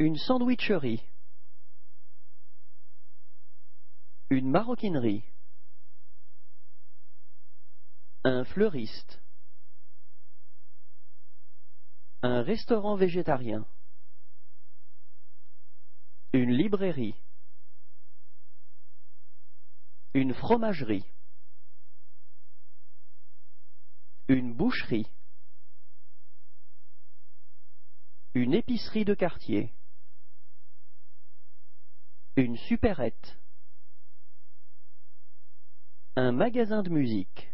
Une sandwicherie. Une maroquinerie. Un fleuriste. Un restaurant végétarien. Une librairie. Une fromagerie. Une boucherie. Une épicerie de quartier. Une supérette. Un magasin de musique.